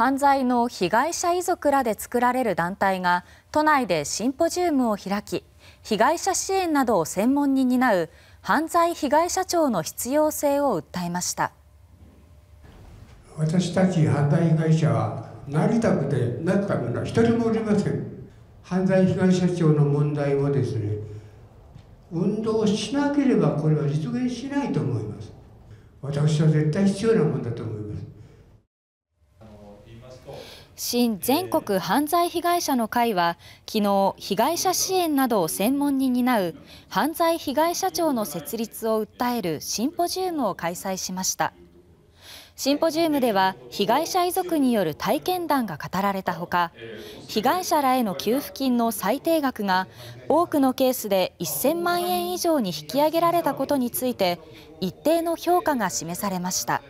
犯罪の被害者遺族らで作られる団体が都内でシンポジウムを開き被害者支援などを専門に担う犯罪被害者庁の必要性を訴えました。私たち犯罪被害者はなりたくてなった者は一人もおりません。犯罪被害者庁の問題をですね運動しなければこれは実現しないと思います。私は絶対必要なものだと思います。新全国犯罪被害者の会は昨日被害者支援などを専門に担う犯罪被害者庁の設立を訴えるシンポジウムを開催しましたシンポジウムでは被害者遺族による体験談が語られたほか被害者らへの給付金の最低額が多くのケースで1000万円以上に引き上げられたことについて一定の評価が示されました。